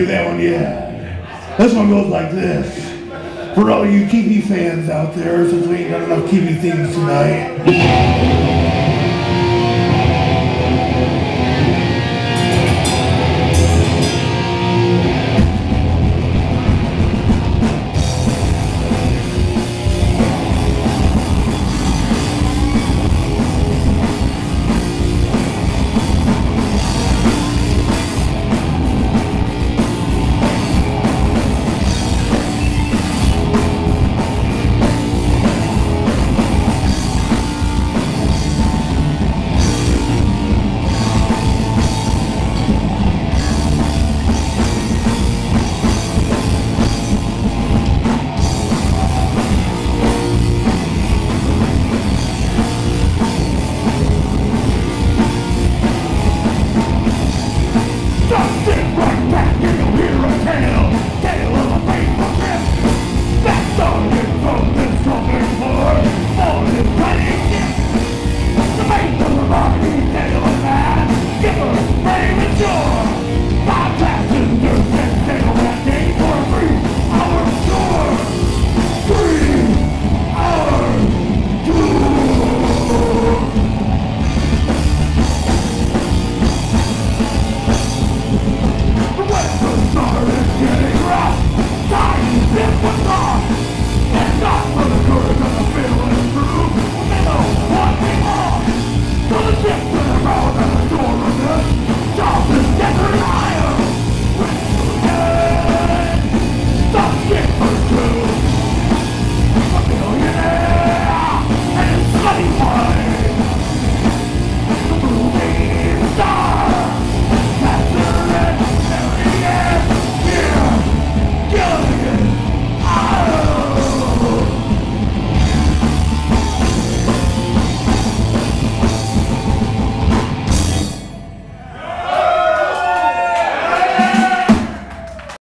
do that one yet. This one goes like this. For all you TV fans out there, since we ain't got enough TV themes tonight.